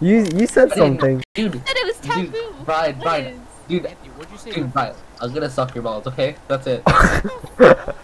You you said something. Dude, said it was taboo. dude. Brian, Brian, dude, Anthony, what'd you say? dude, Brian, I was gonna suck your balls, okay? That's it.